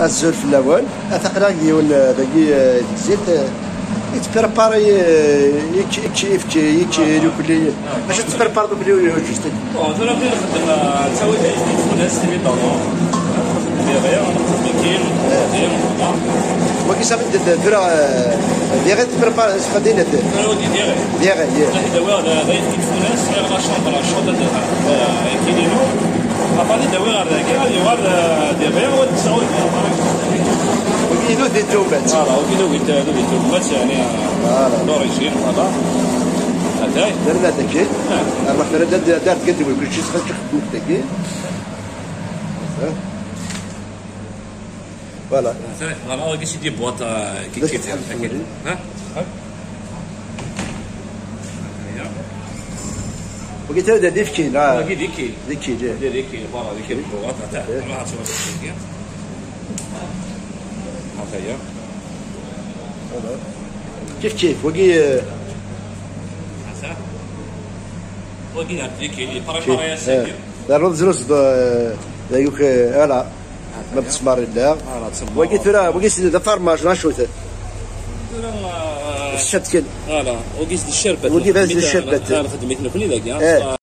الزول في الأول اتقرا ديون داكي الزيت يتبربار يكشف يكشف كل باش تبربار دوك اللي جوست Bon, de la ville, خدم تساوي ديغيا ميكين دير وكي صافي درا ديغ تبربار خدينا أنا ودي ديغي ديغ راهي دواء لا يفكي ناس غير لا شومبر الشوطه ديالها كيلينو دواء غير كي غير ديغيا وتساوي وكي نو دي توبات فوالا وكي لو قلت لو قلت البات يعني لوريجين فوالا هذاك درنا داكي رحنا دارت قد كل شيء خرج خدمت داكي فوالا فوالا هو كيش يدير بواط كي تحل ها وقلت له ديف كي لا. كي ديكي. ديكي دير ديكي فوالا ديكي البواط تاع راح تشوف هكا هي كيف كيف؟ وقي هكا وكي ديكي بريباري يا سيدي. دار زلوس دايوك إلا. ما بتسمار الله فوالا تسمى وقيت له وقيت له فارماج نشوت الشت كده فوالا وقيس الشربت وقيس الشربت. خدمتنا كل ذاك إيه.